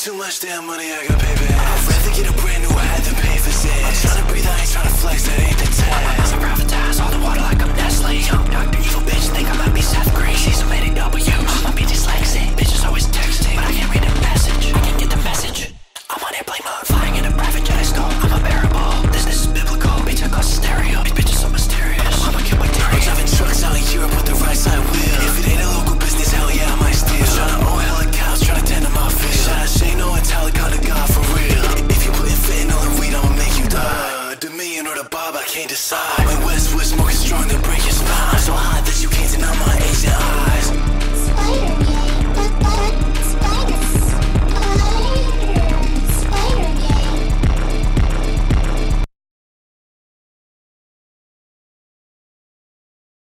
too much damn money I got, baby. I'd rather get a brand new so high.